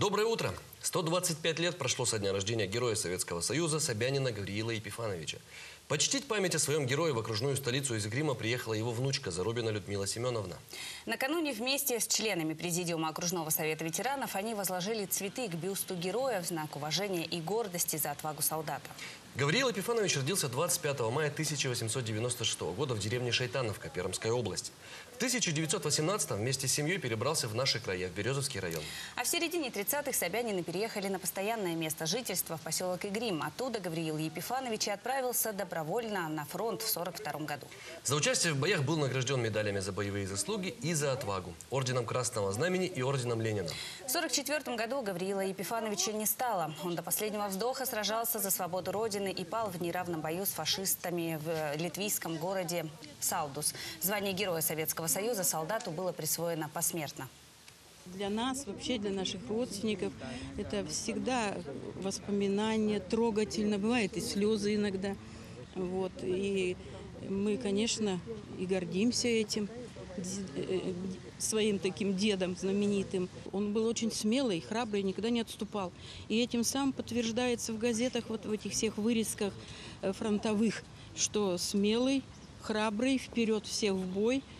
Доброе утро. 125 лет прошло со дня рождения Героя Советского Союза Собянина Гавриила Епифановича. Почтить память о своем герое в окружную столицу из Грима приехала его внучка Зарубина Людмила Семеновна. Накануне вместе с членами Президиума окружного совета ветеранов они возложили цветы к бюсту героя в знак уважения и гордости за отвагу солдата. Гавриил Епифанович родился 25 мая 1896 года в деревне Шайтановка Пермской области. В 1918 вместе с семьей перебрался в наши края, в Березовский район. А в середине 30-х Собянины переехали на постоянное место жительства в поселок Игрим. Оттуда Гавриил Епифанович и отправился добровольно на фронт в 42 году. За участие в боях был награжден медалями за боевые заслуги и за отвагу, орденом Красного Знамени и орденом Ленина. В 1944 году Гавриила Епифановича не стало. Он до последнего вздоха сражался за свободу Родины и пал в неравном бою с фашистами в литвийском городе Салдус. Звание Героя Советского Союза солдату было присвоено посмертно. Для нас, вообще для наших родственников, это всегда воспоминания, трогательно, бывает и слезы иногда. Вот. И мы, конечно, и гордимся этим э, своим таким дедом знаменитым. Он был очень смелый, храбрый, никогда не отступал. И этим самым подтверждается в газетах, вот в этих всех вырезках э, фронтовых, что смелый, храбрый, вперед всех в бой –